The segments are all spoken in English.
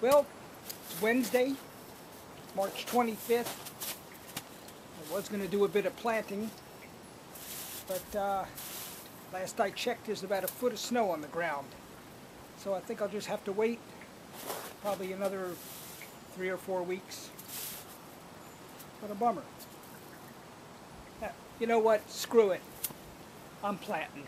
Well, it's Wednesday, March 25th. I was going to do a bit of planting, but uh, last I checked, there's about a foot of snow on the ground. So I think I'll just have to wait probably another three or four weeks. What a bummer. You know what? Screw it. I'm planting.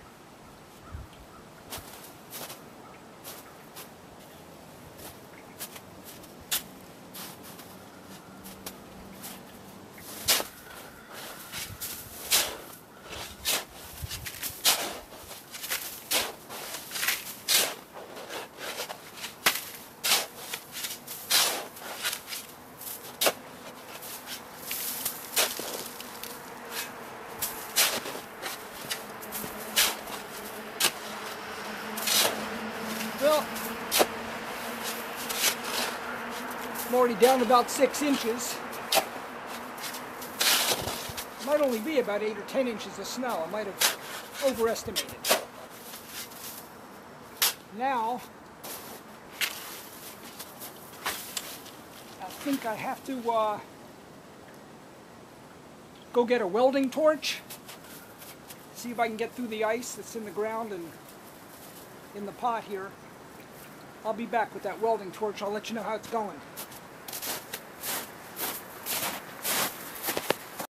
Well, I'm already down about six inches. Might only be about eight or ten inches of snow. I might have overestimated. Now, I think I have to uh, go get a welding torch. See if I can get through the ice that's in the ground and in the pot here. I'll be back with that welding torch. I'll let you know how it's going.